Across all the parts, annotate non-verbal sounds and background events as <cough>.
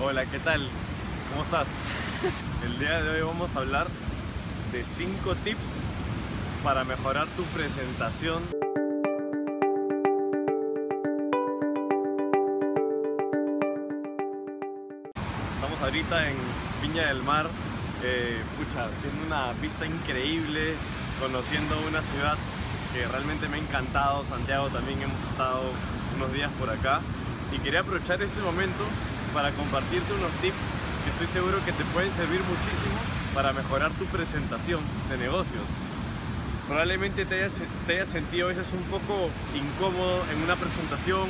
Hola, ¿qué tal? ¿Cómo estás? <laughs> El día de hoy vamos a hablar de 5 tips para mejorar tu presentación. Estamos ahorita en Viña del Mar. Eh, pucha, tiene una vista increíble, conociendo una ciudad que realmente me ha encantado. Santiago también hemos estado unos días por acá. Y quería aprovechar este momento para compartirte unos tips que estoy seguro que te pueden servir muchísimo para mejorar tu presentación de negocios. Probablemente te hayas, sentido a veces un poco incómodo en una presentación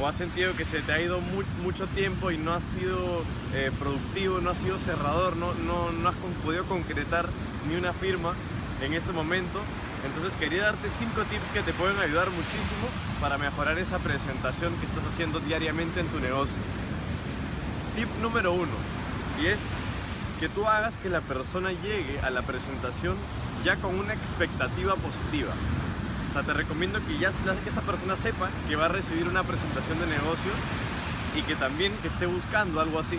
o has sentido que se te ha ido mucho tiempo y no has sido eh, productivo, no has sido cerrador, no, no, no has podido concretar ni una firma en ese momento. Entonces quería darte 5 tips que te pueden ayudar muchísimo para mejorar esa presentación que estás haciendo diariamente en tu negocio. Tip número 1 y es que tú hagas que la persona llegue a la presentación ya con una expectativa positiva. O sea, te recomiendo que ya esa persona sepa que va a recibir una presentación de negocios y que también esté buscando algo así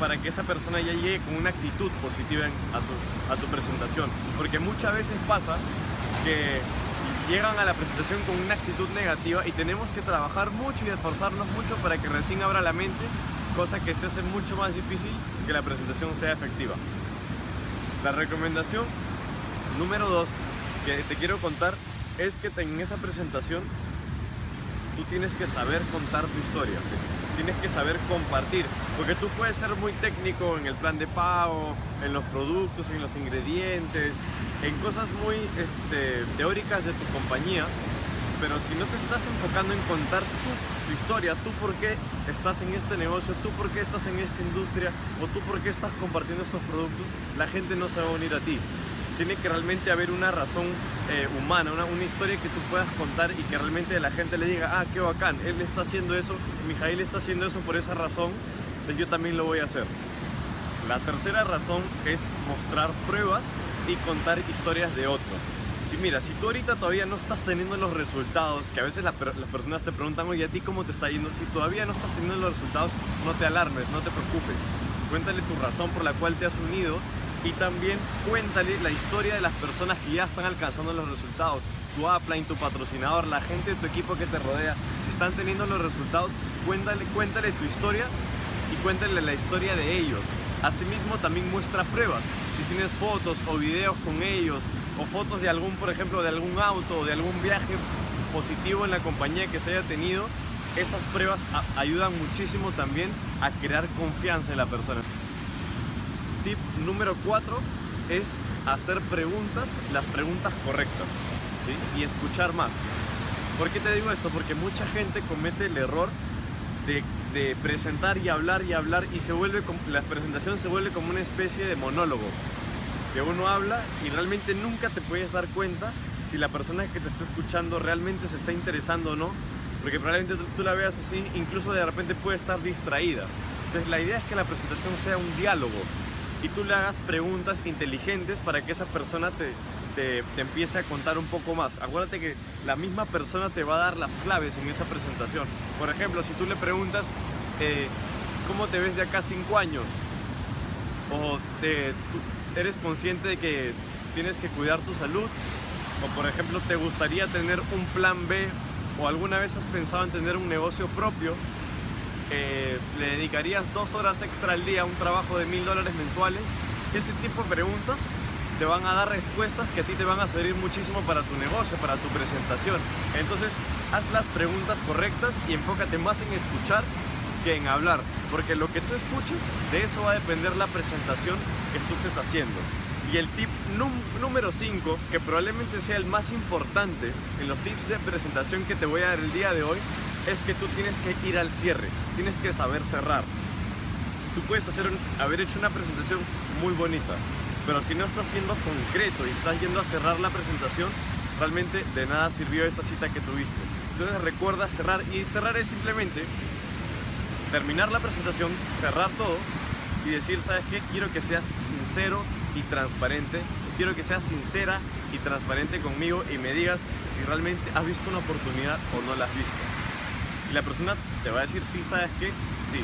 para que esa persona ya llegue con una actitud positiva a, tu, a tu presentación. Porque muchas veces pasa que llegan a la presentación con una actitud negativa y tenemos que trabajar mucho y esforzarnos mucho para que recién abra la mente, cosa que se hace mucho más difícil que la presentación sea efectiva. La recomendación número dos que te quiero contar es que en esa presentación tú tienes que saber contar tu historia, tienes que saber compartir, porque tú puedes ser muy técnico en el plan de pago, en los productos, en los ingredientes, en cosas muy este, teóricas de tu compañía, pero si no te estás enfocando en contar tu historia, tú por qué estás en este negocio, tú por qué estás en esta industria o tú por qué estás compartiendo estos productos, la gente no se va a unir a ti tiene que realmente haber una razón eh, humana, una, una, historia que tú puedas contar y que realmente la gente le diga, ah, qué bacán, él está haciendo eso, Mijail está haciendo eso por esa razón, pues yo también lo voy a hacer. La tercera razón es mostrar pruebas y contar historias de otros. Si mira, si tú ahorita todavía no estás teniendo los resultados, que a veces las personas te preguntan, oye, ¿a ti cómo te está yendo? Si todavía no estás teniendo los resultados, no te alarmes, no te preocupes. Cuéntale tu razón por la cual te has unido y también cuéntale la historia de las personas que ya están alcanzando los resultados. Tu upline, tu patrocinador, la gente de tu equipo que te rodea, si están teniendo los resultados, cuéntale, cuéntale tu historia y cuéntale la historia de ellos. Asimismo también muestra pruebas. Si tienes fotos o videos con ellos o fotos de algún, por ejemplo, de algún auto o de algún viaje positivo en la compañía que se haya tenido, esas pruebas ayudan muchísimo también a crear confianza en la persona tip número 4 es hacer preguntas, las preguntas correctas y escuchar más. ¿Por qué te digo esto? Porque mucha gente comete el error de, presentar y hablar y hablar y se vuelve, la presentación se vuelve como una especie de monólogo. Que uno habla y realmente nunca te puedes dar cuenta si la persona que te está escuchando realmente se está interesando o no. Porque probablemente tú, la veas así, incluso de repente puede estar distraída. Entonces la idea es que la presentación sea un diálogo, y tú le hagas preguntas inteligentes para que esa persona te, te, empiece a contar un poco más. Acuérdate que la misma persona te va a dar las claves en esa presentación. Por ejemplo, si tú le preguntas, eh, ¿cómo te ves de acá cinco años? O te, eres consciente de que tienes que cuidar tu salud. O por ejemplo, ¿te gustaría tener un plan B? O alguna vez has pensado en tener un negocio propio eh, le dedicarías dos horas extra al día a un trabajo de mil dólares mensuales. Ese tipo de preguntas te van a dar respuestas que a ti te van a servir muchísimo para tu negocio, para tu presentación. Entonces, haz las preguntas correctas y enfócate más en escuchar que en hablar, porque lo que tú escuches, de eso va a depender la presentación que tú estés haciendo. Y el tip número 5, que probablemente sea el más importante en los tips de presentación que te voy a dar el día de hoy, es que tú tienes que ir al cierre, tienes que saber cerrar. Tú puedes hacer haber hecho una presentación muy bonita, pero si no estás siendo concreto y estás yendo a cerrar la presentación, realmente de nada sirvió esa cita que tuviste. Entonces recuerda cerrar y cerrar es simplemente terminar la presentación, cerrar todo y decir, ¿sabes qué? Quiero que seas sincero y transparente. Quiero que seas sincera y transparente conmigo y me digas si realmente has visto una oportunidad o no la has visto. Y la persona te va a decir, sí, ¿sabes qué? Sí,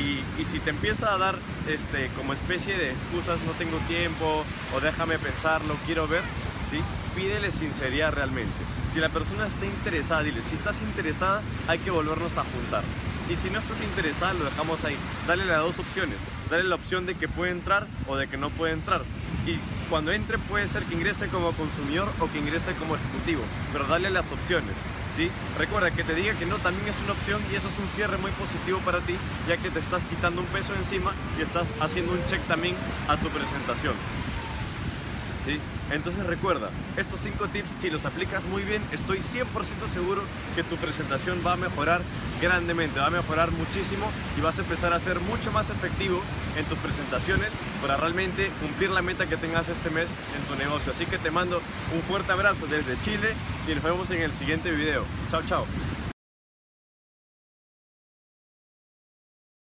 Y, si te empieza a dar este, como especie de excusas, no tengo tiempo, o déjame pensarlo, quiero ver, ¿sí? pídele sinceridad realmente. Si la persona está interesada, dile, si estás interesada, hay que volvernos a juntar. Y si no estás interesada, lo dejamos ahí. Dale las dos opciones. Dale la opción de que puede entrar o de que no puede entrar. Y cuando entre puede ser que ingrese como consumidor o que ingrese como ejecutivo. Pero dale las opciones. ¿sí? Recuerda que te diga que no también es una opción y eso es un cierre muy positivo para ti, ya que te estás quitando un peso encima y estás haciendo un check también a tu presentación. Entonces recuerda, estos 5 tips si los aplicas muy bien, estoy 100% seguro que tu presentación va a mejorar grandemente, va a mejorar muchísimo y vas a empezar a ser mucho más efectivo en tus presentaciones para realmente cumplir la meta que tengas este mes en tu negocio. Así que te mando un fuerte abrazo desde Chile y nos vemos en el siguiente video. Chao, chao.